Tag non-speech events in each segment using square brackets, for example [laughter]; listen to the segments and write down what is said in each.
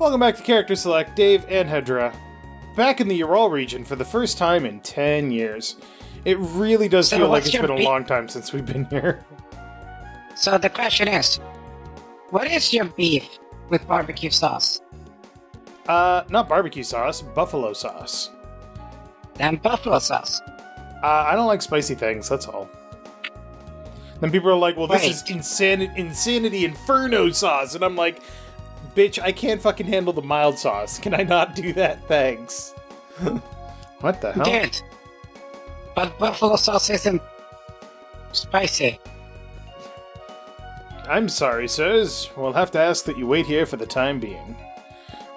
Welcome back to Character Select, Dave and Hedrah. Back in the Ural region for the first time in 10 years. It really does So feel like it's been a long time since we've been here. So the question is, what is your beef with barbecue sauce? Uh, not barbecue sauce, buffalo sauce. Then buffalo sauce. Uh, I don't like spicy things, that's all. Then people are like, well, this Wait. is insanity, insanity inferno sauce. And I'm like, bitch, I can't fucking handle the mild sauce. Can I not do that? Thanks. [laughs] what the hell? Dude, but buffalo sauce isn't spicy. I'm sorry, sirs. We'll have to ask that you wait here for the time being.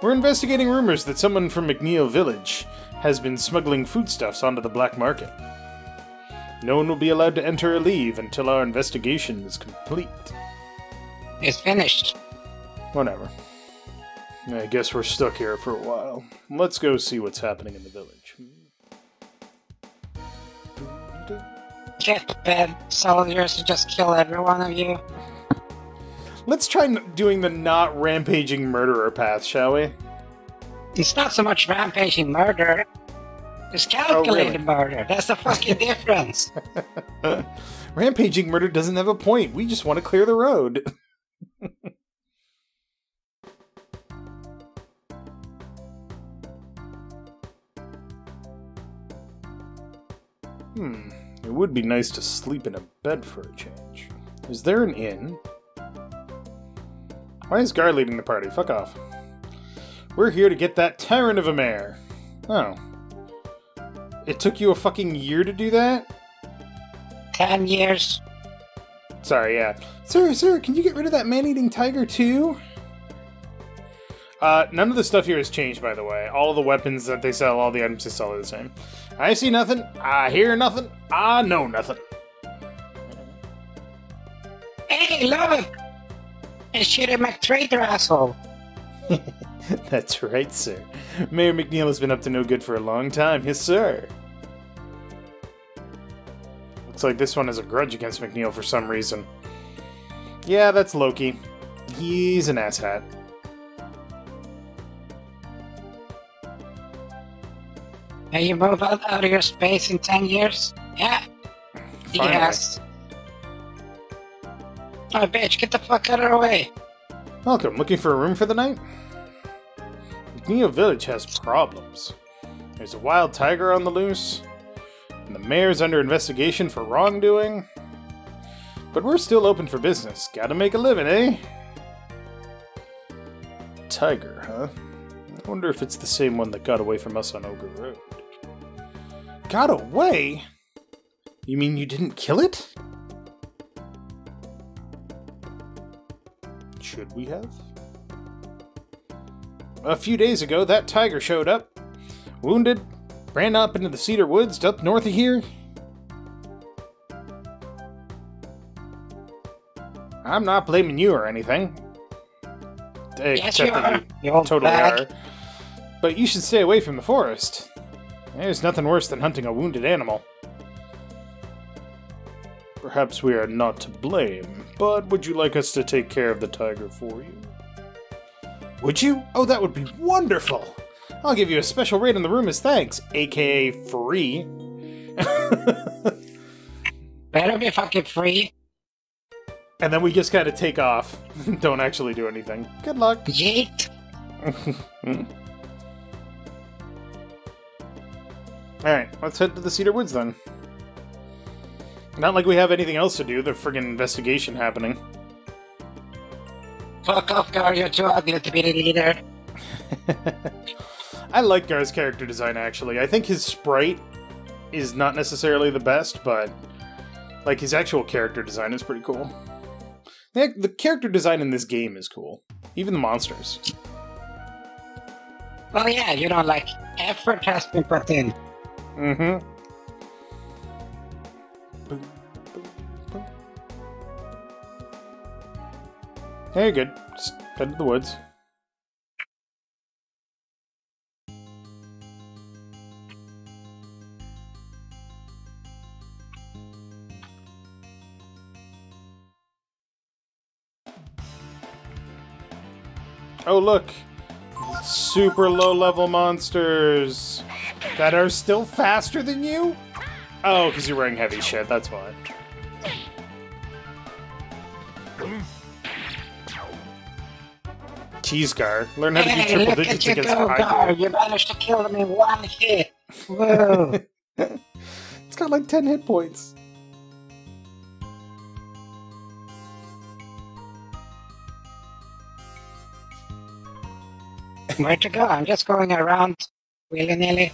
We're investigating rumors that someone from McNeil Village has been smuggling foodstuffs onto the black market. No one will be allowed to enter or leave until our investigation is complete. It's finished. Whatever. I guess we're stuck here for a while. Let's go see what's happening in the village. Get bad soldiers to just kill every one of you. Let's try doing the not rampaging murderer path, shall we? It's not so much rampaging murder. It's oh, calculated really? murder. That's the fucking difference. [laughs] [laughs] Rampaging murder doesn't have a point. We just want to clear the road. [laughs] hmm. It would be nice to sleep in a bed for a change. Is there an inn? Why is Garr leading the party? Fuck off. We're here to get that tyrant of a mare. Oh. It took you a fucking year to do that? Ten years. Sorry, yeah. Sir, sir, can you get rid of that man-eating tiger too? Uh, none of the stuff here has changed, by the way. All the weapons that they sell, all the items they sell are the same. I see nothing. I hear nothing. I know nothing. Hey, look! It's Shitty McTraitor, asshole. [laughs] That's right, sir. Mayor McNeil has been up to no good for a long time. Yes, sir. Looks like this one has a grudge against McNeil for some reason. Yeah, that's Loki. He's an asshat. Have you moved out, of your space in ten years? Yeah. Finally. Yes. Oh, bitch, get the fuck out of the way. Welcome. Looking for a room for the night? Neo Village has problems. There's a wild tiger on the loose, and the mayor's under investigation for wrongdoing. But we're still open for business. Gotta make a living, eh? Tiger, huh? I wonder if it's the same one that got away from us on Ogre Road. Got away? You mean you didn't kill it? Should we have? A few days ago, that tiger showed up, wounded, ran up into the cedar woods up north of here. I'm not blaming you or anything. Yes, Except you that are. You old totally bag. are. But you should stay away from the forest. There's nothing worse than hunting a wounded animal. Perhaps we are not to blame, but would you like us to take care of the tiger for you? Would you? Oh, that would be wonderful! I'll give you a special rate in the room as thanks, aka free. [laughs] Better be fucking free. and then we just gotta take off. [laughs] Don't actually do anything. Good luck. Yeet. [laughs] Alright, let's head to the Cedar Woods then. Not like we have anything else to do, the friggin' investigation happening. Fuck off, Garr, you're too ugly to be the leader. [laughs] I like Garr's character design actually. I think his sprite is not necessarily the best, but like his actual character design is pretty cool. The, the character design in this game is cool. Even the monsters. Well, yeah, you know, like, effort has been put in. Mm-hmm. Yeah, you're good. Just head to the woods. Oh, look. super low level monsters that are still faster than you? Oh, because you're wearing heavy shit, that's why. Cheesegar. Learn how to do triple look digits you against go, Tiger. Garr. You managed to kill him in one hit. [laughs] Whoa. It's got like 10 hit points. Where to go? I'm just going around willy-nilly.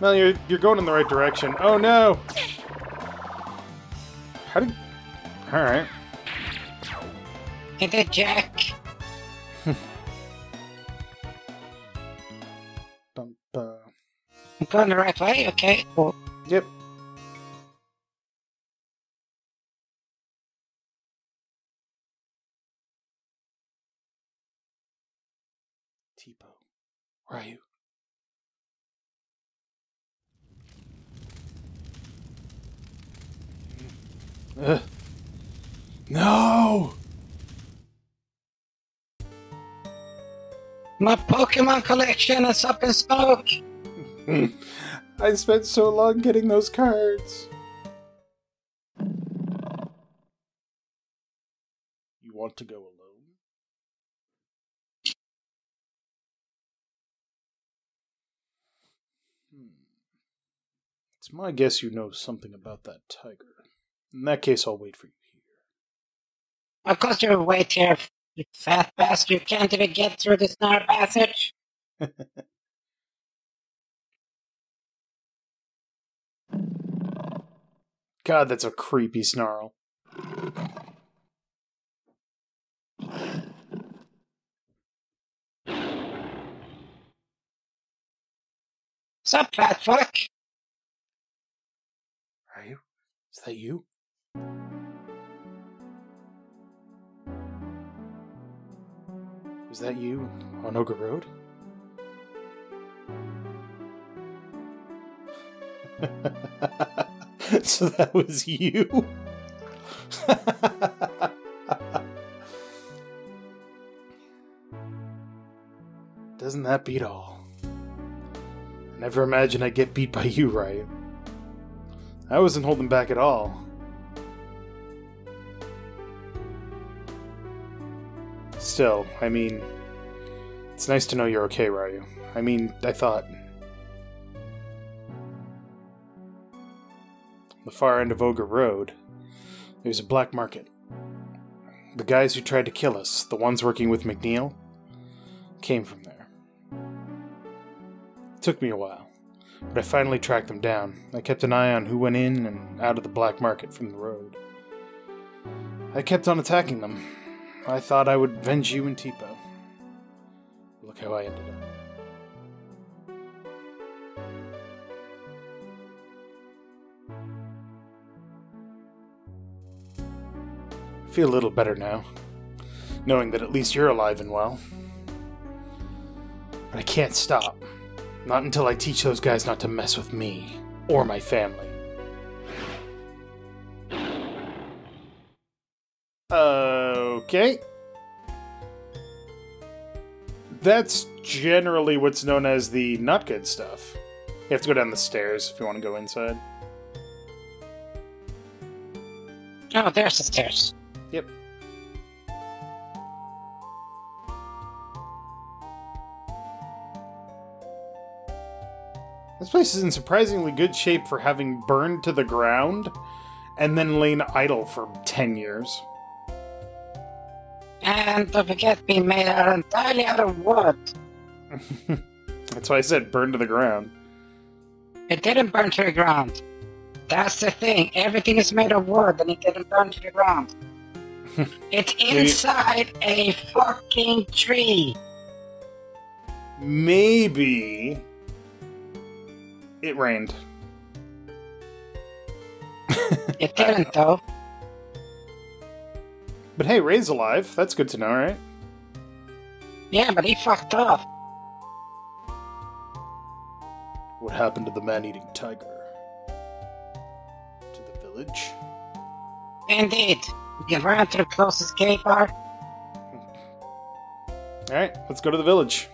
Well, you're, you're going in the right direction. Oh no! How did. Alright. Hit it, Jack. [laughs] I'm going the right way? Okay, cool. Yep. Teepo, where are you? Ugh. No! My Pokemon collection is up in smoke. [laughs] I spent so long getting those cards. You want to go alone? Hmm. It's my guess you know something about that tiger. In that case, I'll wait for you here. Of course you wait here, you fat bastard. You can't even get through this narrow passage. [laughs] God, that's a creepy snarl. Sup, fat fuck? Are you? Is that you? Was that you on Ogre Road? [laughs] so that was you? [laughs] Doesn't that beat all? I never imagined I'd get beat by you, right? I wasn't holding back at all. Still, I mean, it's nice to know you're okay, Ryu. I mean, I thought. The far end of Ogre Road, there's a black market. The guys who tried to kill us, the ones working with McNeil, came from there. It took me a while but I finally tracked them down. I kept an eye on who went in and out of the black market from the road. I kept on attacking them. I thought I would avenge you and Teepo. Look how I ended up. I feel a little better now, knowing that at least you're alive and well. But I can't stop. Not until I teach those guys not to mess with me or my family. Okay. That's generally what's known as the not good stuff. You have to go down the stairs if you want to go inside. Oh, there's the stairs. Yep. This place is in surprisingly good shape for having burned to the ground and then lain idle for 10 years. And don't forget, being made out entirely out of wood. [laughs] That's why I said burn to the ground. It didn't burn to the ground. That's the thing. Everything is made of wood and it didn't burn to the ground. [laughs] it's inside a fucking tree. Maybe it rained. It didn't, though. But hey, Rei's alive. That's good to know, right? Yeah, but he fucked off. What happened to the man-eating tiger? To the village? Indeed. You ran to the closest gay bar. Hmm. Alright, let's go to the village.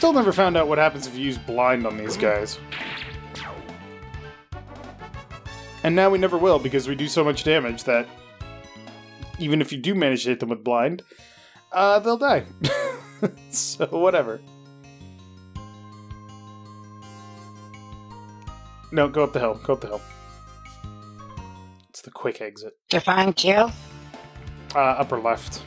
Still never found out what happens if you use blind on these guys. And now we never will because we do so much damage that even if you do manage to hit them with blind, uh, they'll die. [laughs] so whatever. No, go up the hill. Go up the hill. It's the quick exit. Define kill? Uh, upper left.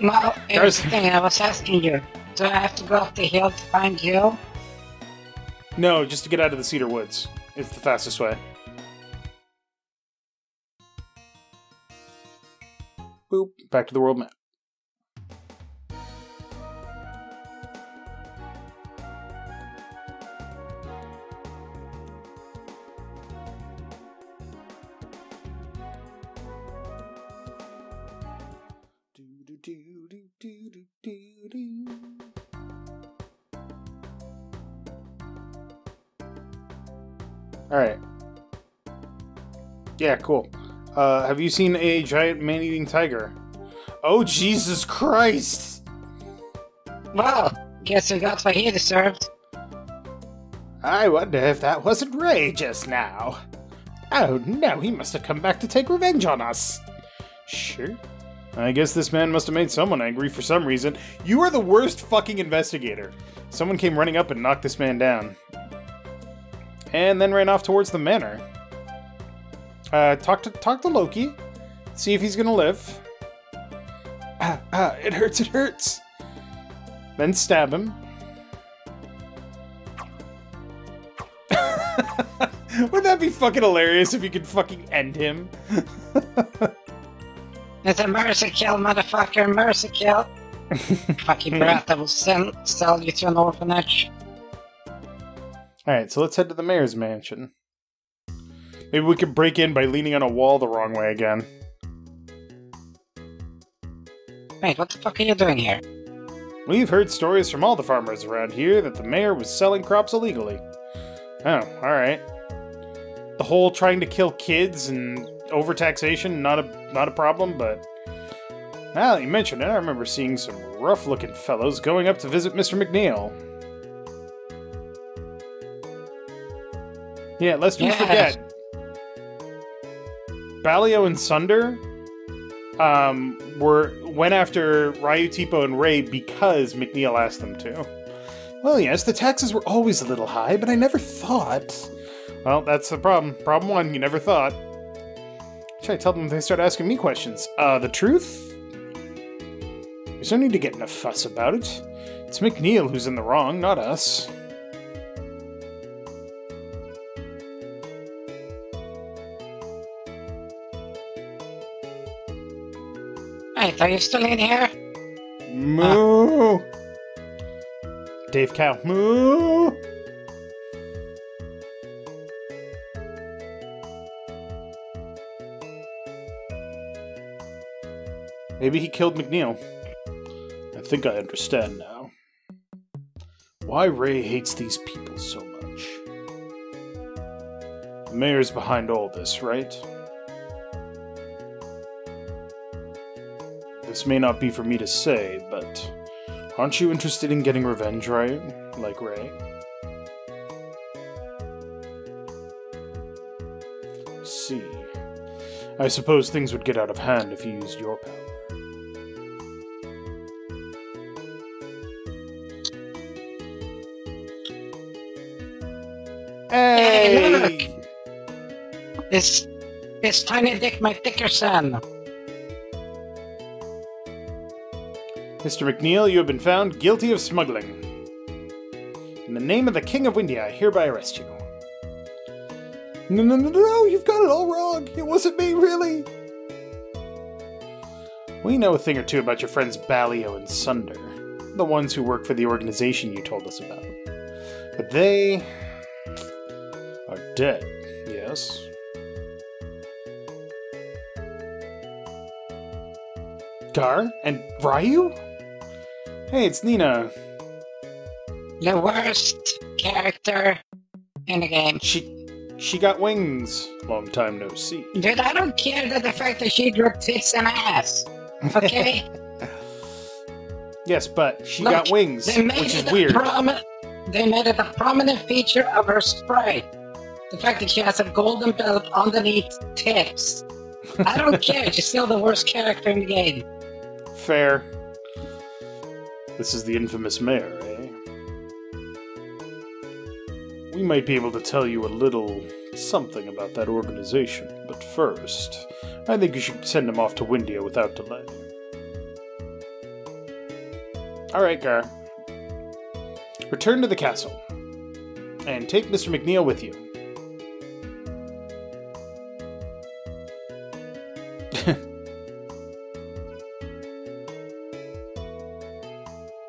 No, here's the thing, I was asking you. Do I have to go up the hill to find you? No, just to get out of the Cedar Woods. It's the fastest way. Boop. Back to the world map. Alright. Yeah, cool. Uh, have you seen a giant man-eating tiger? Oh, Jesus Christ! Well, guess who got what he deserved? I wonder if that wasn't Rei just now. Oh no, he must have come back to take revenge on us. Sure. I guess this man must have made someone angry for some reason. You are the worst fucking investigator. Someone came running up and knocked this man down. And then ran off towards the manor. Uh, talk to talk to Loki. See if he's gonna live. Ah, ah, it hurts, it hurts. Then stab him. [laughs] Wouldn't that be fucking hilarious if you could fucking end him? [laughs] It's a mercy kill, motherfucker, mercy kill. [laughs] Fucking brat I will send, sell you to an orphanage. Alright, so let's head to the mayor's mansion. Maybe we could break in by leaning on a wall the wrong way again. Wait, what the fuck are you doing here? We've heard stories from all the farmers around here that the mayor was selling crops illegally. Oh, alright. The whole trying to kill kids and overtaxation, not a not a problem, but now that you mention it, I remember seeing some rough looking fellows going up to visit Mr. McNeil. Yeah, lest we Yes. forget. Balio and Sunder um, were went after Ryu, Teepo, and Rei because McNeil asked them to. Well, yes, the taxes were always a little high, but I never thought. Well, that's the problem. Problem one, you never thought. Should I tell them if they start asking me questions? Uh, the truth? There's no need to get in a fuss about it. It's McNeil who's in the wrong, not us. Wait, are you still in here? Moo! Dave Cow. Moo! Maybe he killed McNeil. I think I understand now. Why Rei hates these people so much. The mayor's behind all this, right? This may not be for me to say, but aren't you interested in getting revenge, right? Like Rei? See. I suppose things would get out of hand if you used your power. Hey! This, this tiny dick, my thicker son. Mr. McNeil, you have been found guilty of smuggling. In the name of the King of Wyndia, I hereby arrest you. No, no, no, no, you've got it all wrong. It wasn't me, really. We know a thing or two about your friends Balio and Sunder. the ones who work for the organization you told us about. But they are dead, yes? Garr? And Ryu? Hey, it's Nina. The worst character in the game. She she got wings. Long time no see. Dude, I don't care that the fact that she drew tits and ass. Okay? [laughs] Yes, but she Look, got wings, which is weird. promi- they made it a prominent feature of her sprite. The fact that she has a golden belt underneath tips. I don't care, [laughs] she's still the worst character in the game. Fair. This is the infamous mayor, eh? We might be able to tell you a little something about that organization, but first, I think you should send him off to Wyndia without delay. Alright, Garr. Return to the castle. And take Mr. McNeil with you.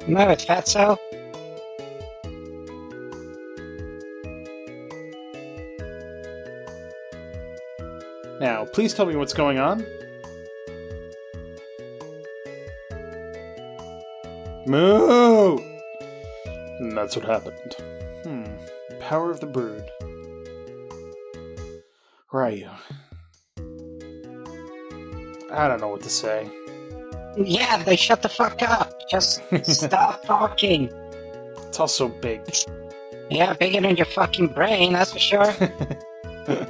No, it's fatso. Now, please tell me what's going on. Moo! And that's what happened. Hmm. Power of the brood. Ryu. I don't know what to say. Yeah, they shut the fuck up. Just stop talking. It's also big. Yeah, bigger than your fucking brain, that's for sure. [laughs]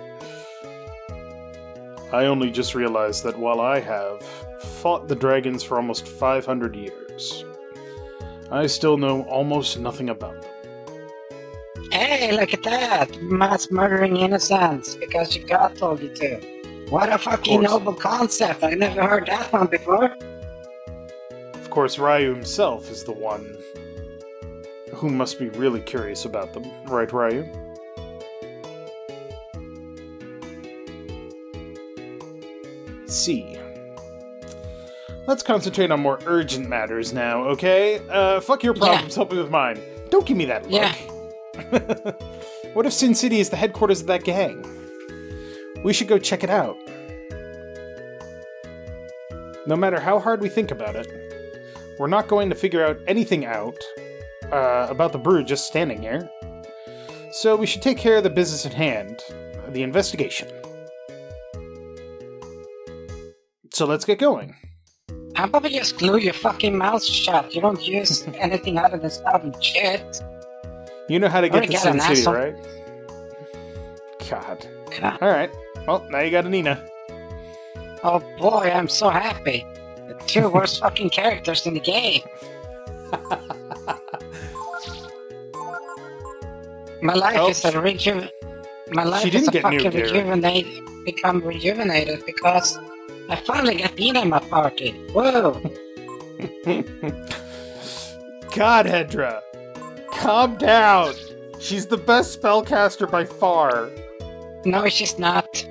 I only just realized that while I have fought the dragons for almost 500 years, I still know almost nothing about them. hey, look at that. Mass murdering innocents because your god told you to. What a fucking noble concept. I never heard that one before. Of course, Ryu himself is the one who must be really curious about them, right, Ryu? See. Let's concentrate on more urgent matters now, okay? Uh, fuck your problems, help me with mine. Don't give me that look. Yeah. [laughs] what if Sin City is the headquarters of that gang? We should go check it out. No matter how hard we think about it, we're not going to figure out anything out uh, about the brood just standing here. So we should take care of the business at hand, the investigation. So let's get going. How about we just glue your fucking mouth shut? You don't use [laughs] anything other than spouting shit. You know how to get to Sin City, asshole. right? God. God. Alright. Well, now you got a Nina. Oh boy, I'm so happy. The two worst fucking characters in the game. My life Oh, is a reju- My life is didn't a fucking nuked here. rejuvenate, become rejuvenated because I finally got Nina in my party. Whoa! [laughs] God, Hedrah. Calm down. She's the best spellcaster by far. No, she's not.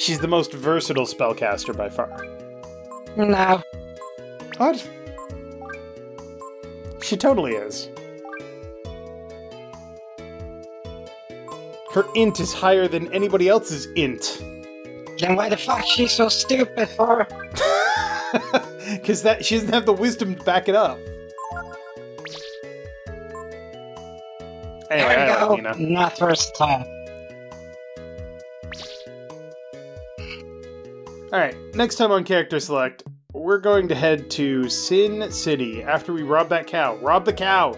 She's the most versatile spellcaster by far. No. What? She totally is. Her int is higher than anybody else's int. Then why the fuck she's so stupid for? [laughs] Because that she doesn't have the wisdom to back it up. Anyway, there I we go. Nina. Not versatile. Alright, next time on Character Select, we're going to head to Sin City after we rob that cow. Rob the cow!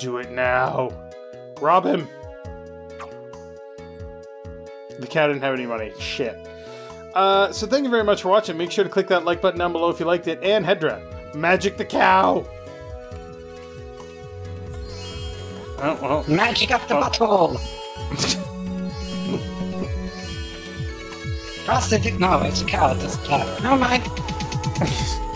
Do it now. Rob him! The cow didn't have any money. Shit. Uh, so thank you very much for watching. Make sure to click that like button down below if you liked it. And Hedrah, magic the cow! Oh, well. Magic up the Oh. butthole! [laughs] Prostitute? No, it's a cow. It's a cow. Never mind. [laughs]